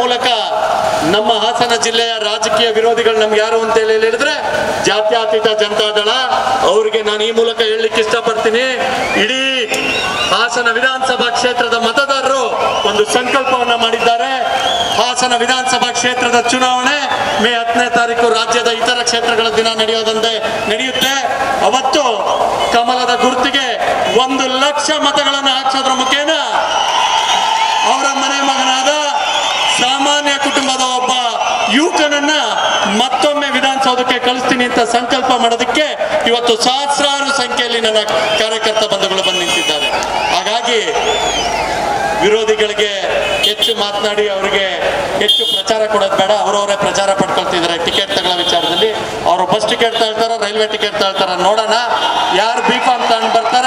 ಮೂಲಕ ನಮ್ಮ ಹಾಸನ ಜಿಲ್ಲೆಯ ರಾಜಕೀಯ ವಿರೋಧಿಗಳು ನಮ್ಗೆ ಯಾರು ಅಂತ ಹೇಳಿ ಹೇಳಿದ್ರೆ ಜನತಾ ಜನತಾದಳ ಅವರಿಗೆ ನಾನು ಈ ಮೂಲಕ ಹೇಳಲಿಕ್ಕೆ ಇಷ್ಟಪಡ್ತೀನಿ. ಇಡೀ ಹಾಸನ ವಿಧಾನಸಭಾ ಕ್ಷೇತ್ರದ ಮತದಾರರು ಒಂದು ಸಂಕಲ್ಪವನ್ನ ಮಾಡಿದ್ದಾರೆ. ಹಾಸನ ವಿಧಾನಸಭಾ ಕ್ಷೇತ್ರದ ಚುನಾವಣೆ ಮೇ ಹತ್ತನೇ ತಾರೀಕು ರಾಜ್ಯದ ಇತರ ಕ್ಷೇತ್ರಗಳ ದಿನ ನಡೆಯೋದಂತೆ ನಡೆಯುತ್ತೆ. ಅವತ್ತು ಕಮಲದ ಗುರುತಿಗೆ ಒಂದು ಲಕ್ಷ ಮತಗಳನ್ನು ಹಾಕ್ಸೋದ್ರ ಮುಖೇನ ಸಾಮಾನ್ಯ ಕುಟುಂಬದ ಒಬ್ಬ ಯುವಕನನ್ನ ಮತ್ತೊಮ್ಮೆ ವಿಧಾನಸೌಧಕ್ಕೆ ಕಳಿಸ್ತೀನಿ ಅಂತ ಸಂಕಲ್ಪ ಮಾಡೋದಕ್ಕೆ ಇವತ್ತು ಸಹಸ್ರಾರು ಸಂಖ್ಯೆಯಲ್ಲಿ ನನ್ನ ಕಾರ್ಯಕರ್ತ ಬಂಧುಗಳು ಬಂದು ನಿಂತಿದ್ದಾರೆ. ಹಾಗಾಗಿ ವಿರೋಧಿಗಳಿಗೆ ಹೆಚ್ಚು ಮಾತನಾಡಿ, ಅವರಿಗೆ ಹೆಚ್ಚು ಪ್ರಚಾರ ಕೊಡೋದು ಬೇಡ, ಅವರವರೇ ಪ್ರಚಾರ ಪಡ್ಕೊಳ್ತಿದ್ದಾರೆ. ಟಿಕೆಟ್ ತಗೊಳ್ಳೋ ವಿಚಾರದಲ್ಲಿ ಅವರು ಬಸ್ ಟಿಕೆಟ್ ತಗೊಳ್ತಾರ, ರೈಲ್ವೆ ಟಿಕೆಟ್ ತಗೊಳ್ತಾರ ನೋಡೋಣ. ಯಾರು ಬಿ ಫಾರ್ಮ್ ತಗೊಂಡು ಬರ್ತಾರೆ